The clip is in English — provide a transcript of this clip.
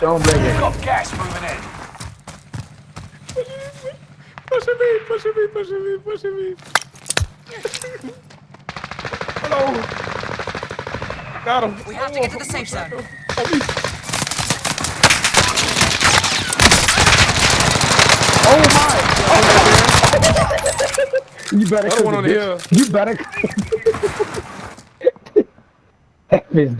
Don't break it. Got gas moving in. Pushing me, pushing me, pushing me, pushing me. Hello. Got him. We have to get to the safe zone. Oh my! you better come one on here. You better cook. F is dead.